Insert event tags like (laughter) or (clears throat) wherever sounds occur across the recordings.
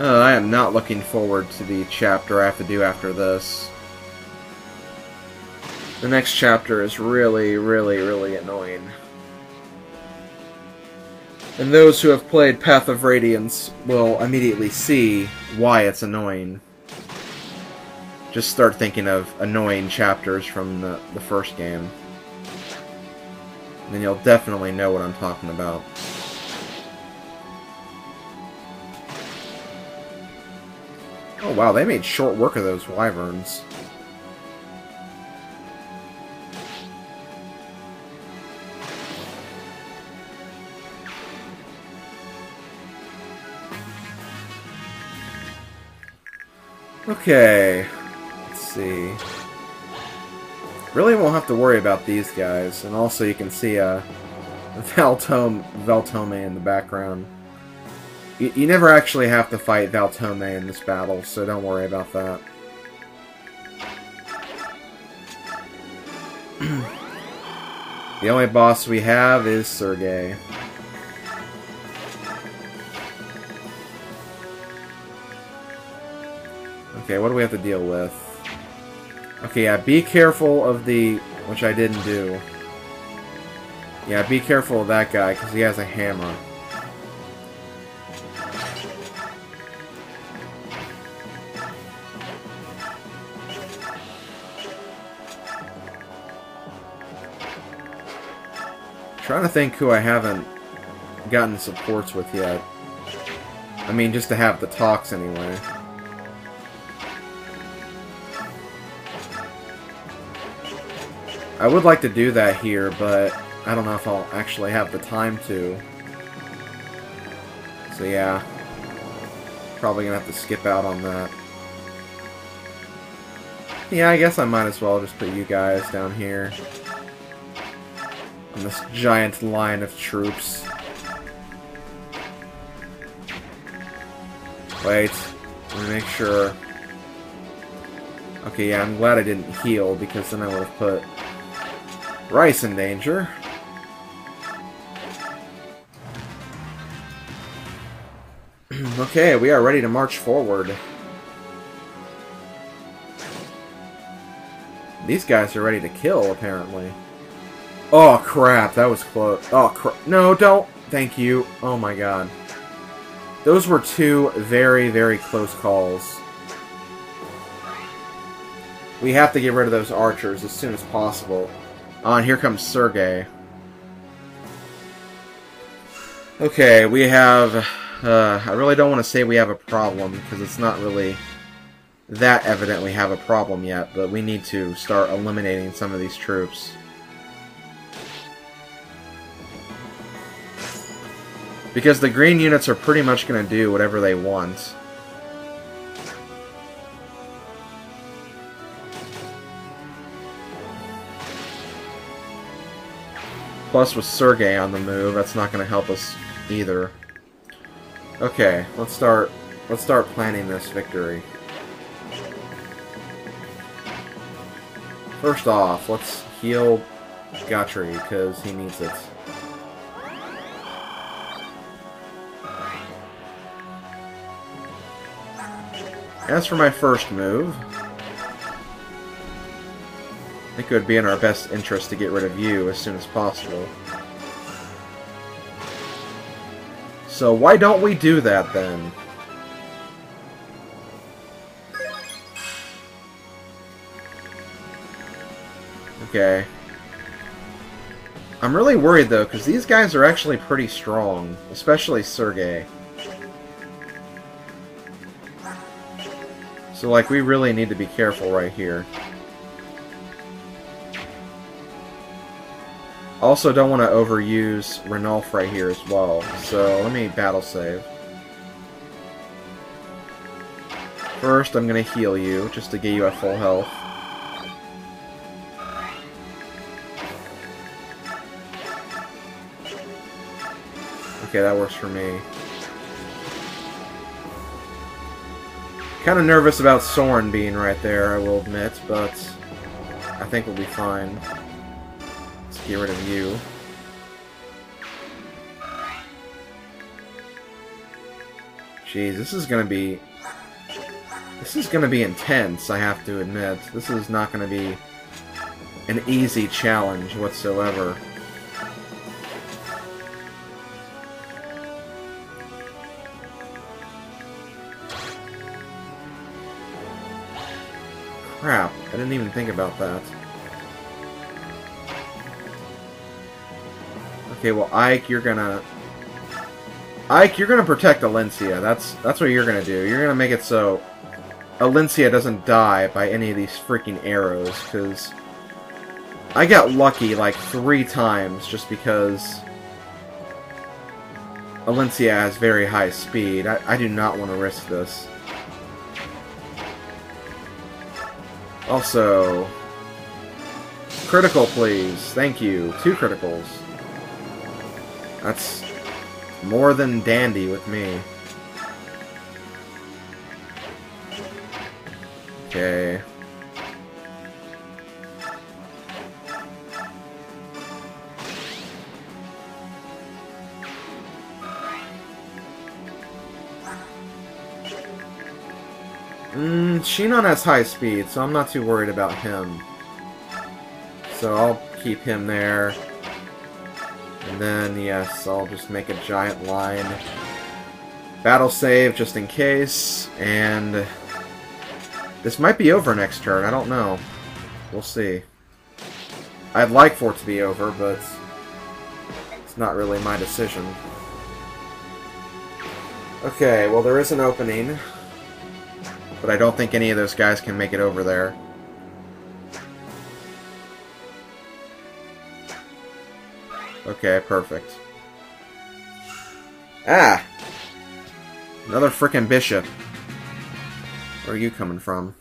Uh, I am not looking forward to the chapter I have to do after this. The next chapter is really, really, really annoying. And those who have played Path of Radiance will immediately see why it's annoying. Just start thinking of annoying chapters from the, the first game. And then you'll definitely know what I'm talking about. Oh wow, they made short work of those wyverns. Okay, let's see. Really won't have to worry about these guys, and also you can see uh, (laughs) Valtome, Veltome in the background. You, you never actually have to fight Valtome in this battle, so don't worry about that. (clears throat) the only boss we have is Sergei. Okay, what do we have to deal with? Okay, yeah, be careful of the... Which I didn't do. Yeah, be careful of that guy, because he has a hammer. Trying to think who I haven't gotten supports with yet. I mean, just to have the talks anyway. I would like to do that here, but I don't know if I'll actually have the time to. So yeah, probably gonna have to skip out on that. Yeah, I guess I might as well just put you guys down here. On this giant line of troops. Wait, let me make sure. Okay, yeah, I'm glad I didn't heal, because then I would have put Rhys in danger. (clears throat) okay, we are ready to march forward. These guys are ready to kill, apparently. Oh, crap, that was close. Oh, crap. No, don't. Thank you. Oh, my God. Those were two very, very close calls. We have to get rid of those archers as soon as possible. Oh, and here comes Sergei. Okay, we have... Uh, I really don't want to say we have a problem, because it's not really that evident we have a problem yet, but we need to start eliminating some of these troops. Because the green units are pretty much going to do whatever they want. Plus with Sergei on the move, that's not going to help us either. Okay, let's start let's start planning this victory. First off, let's heal Gatrie, because he needs it. As for my first move, I think it would be in our best interest to get rid of you as soon as possible. So why don't we do that then? Okay. I'm really worried though, because these guys are actually pretty strong, especially Sergei. So like, we really need to be careful right here. Also don't want to overuse Ranulf right here as well, so let me battle save. First, I'm going to heal you, just to get you at full health. Okay, that works for me. Kind of nervous about Soren being right there, I will admit, but I think we'll be fine Let's get rid of you. Jeez, this is gonna be... This is gonna be intense, I have to admit. This is not gonna be an easy challenge whatsoever. Didn't even think about that. Okay, well, Ike, you're gonna... Ike, you're gonna protect Elincia. That's that's what you're gonna do. You're gonna make it so Elincia doesn't die by any of these freaking arrows, because I got lucky like three times just because Elincia has very high speed. I, I do not want to risk this. Also, critical please. Thank you. Two criticals. That's more than dandy with me. Okay. Mm, Shinon has high speed, so I'm not too worried about him. So I'll keep him there. And then, yes, I'll just make a giant line. Battle save, just in case. And this might be over next turn, I don't know. We'll see. I'd like for it to be over, but it's not really my decision. Okay, well there is an opening. But I don't think any of those guys can make it over there. Okay, perfect. Ah! Another frickin' bishop. Where are you coming from?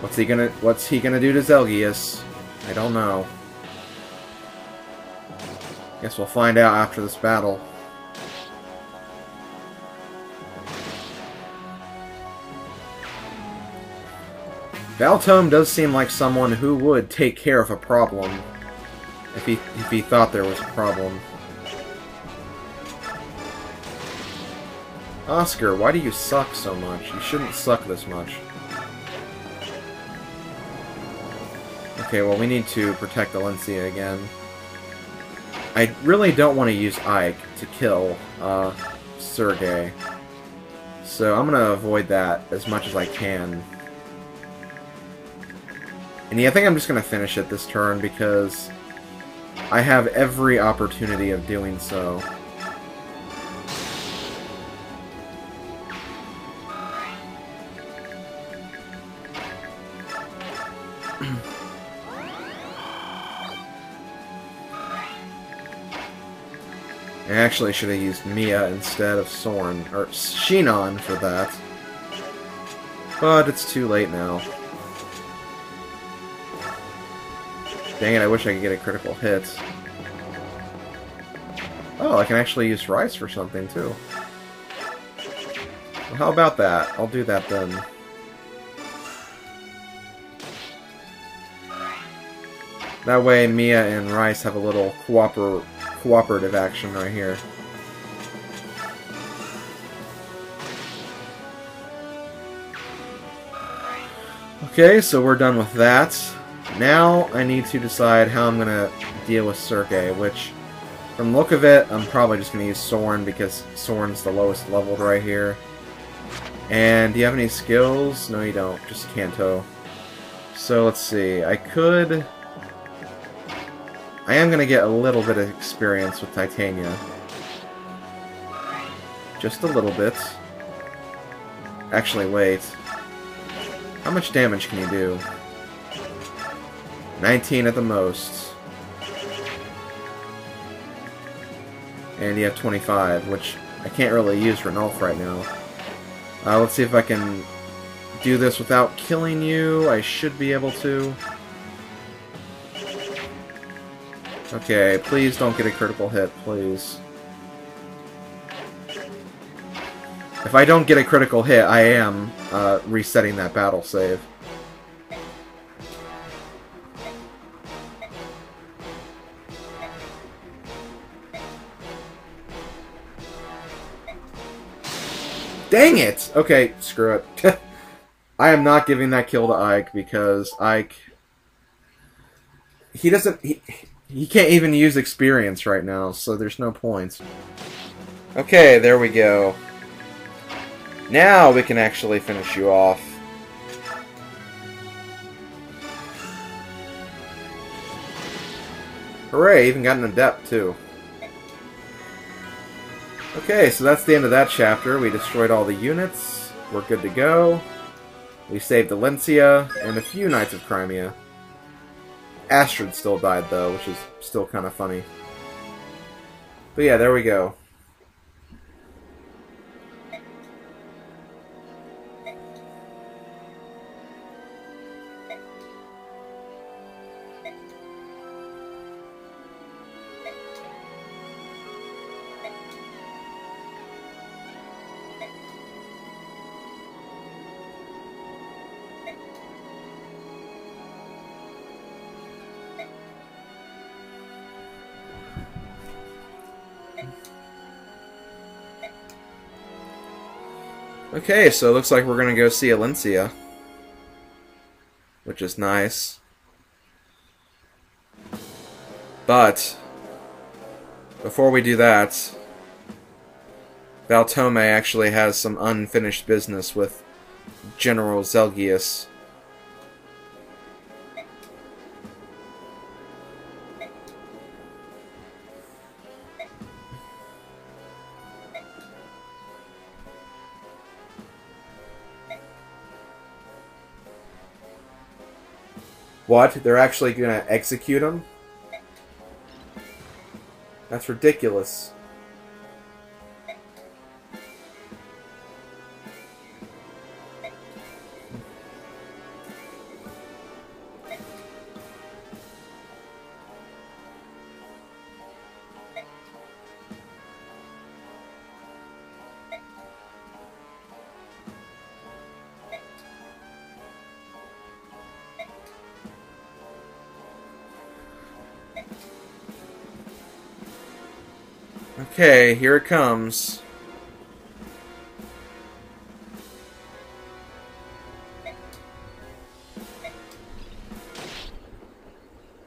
What's he gonna what's he gonna do to Zelgius? I don't know. Guess we'll find out after this battle. Valtome does seem like someone who would take care of a problem if he if he thought there was a problem. Oscar, why do you suck so much? You shouldn't suck this much. Okay, well we need to protect Elincia again. I really don't want to use Ike to kill uh, Sergei. So I'm going to avoid that as much as I can. And yeah, I think I'm just going to finish it this turn because I have every opportunity of doing so. (clears throat) I actually should have used Mia instead of Sorn, or Shinon for that. But it's too late now. Dang it, I wish I could get a critical hit. Oh, I can actually use Rhys for something, too. Well, how about that? I'll do that then. That way, Mia and Rhys have a little cooper cooperative action right here. Okay, so we're done with that. Now I need to decide how I'm going to deal with Sergei, which, from look of it, I'm probably just going to use Soren because Soren's the lowest leveled right here. And do you have any skills? No, you don't. Just Canto. So let's see. I could... I am going to get a little bit of experience with Titania. Just a little bit. Actually, wait. How much damage can you do? 19 at the most. And you have 25, which I can't really use Ranulf right now. Uh, let's see if I can do this without killing you. I should be able to. Okay, please don't get a critical hit, please. If I don't get a critical hit, I am uh, resetting that battle save. Dang it! Okay, screw it. (laughs) I am not giving that kill to Ike because Ike... He doesn't... He, he can't even use experience right now, so there's no points. Okay, there we go. Now we can actually finish you off. Hooray, even got an adept too. Okay, so that's the end of that chapter. We destroyed all the units. We're good to go. We saved Elincia and a few Knights of Crimea. Astrid still died, though, which is still kind of funny. But yeah, there we go. Okay, so it looks like we're going to go see Elincia. Which is nice. But, before we do that, Valtome actually has some unfinished business with General Zelgius. What? They're actually to execute him? That's ridiculous. Okay, here it comes.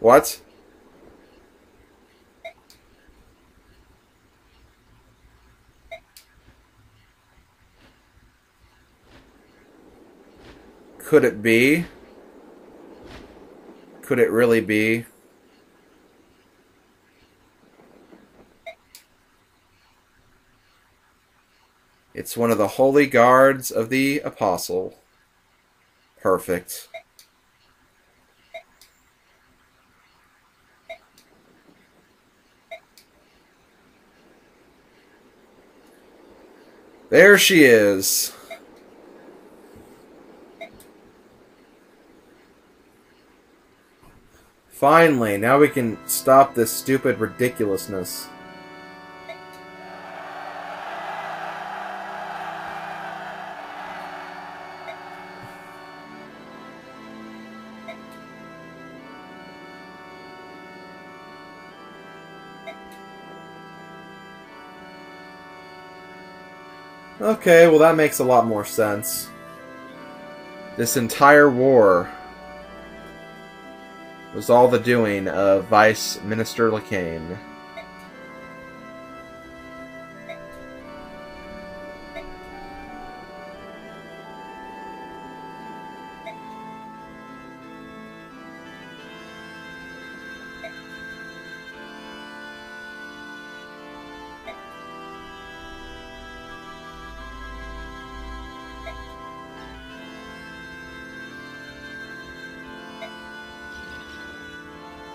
What? Could it be? Could it really be? It's one of the holy guards of the apostle. Perfect. There she is. Finally, now we can stop this stupid ridiculousness. Okay, well that makes a lot more sense. This entire war was all the doing of Vice Minister Lekain.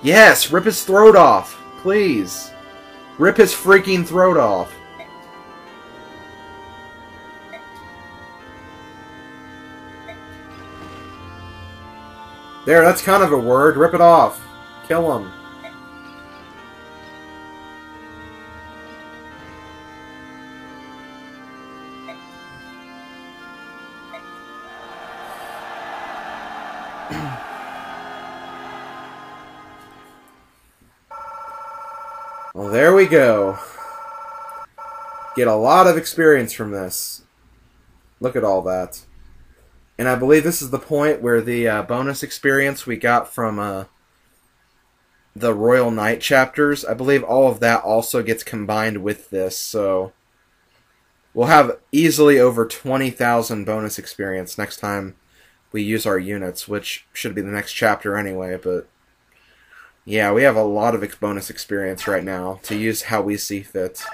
Yes, rip his throat off. Please. Rip his freaking throat off. There, that's kind of a word. Rip it off. Kill him. We go. Get a lot of experience from this. Look at all that. And I believe this is the point where the uh, bonus experience we got from uh, the Royal Knight chapters, I believe all of that also gets combined with this, so we'll have easily over 20,000 bonus experience next time we use our units, which should be the next chapter anyway, but yeah, we have a lot of bonus experience right now to use how we see fit.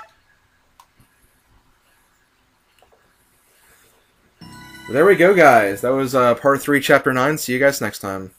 There we go, guys. That was uh, part 3, chapter 9. See you guys next time.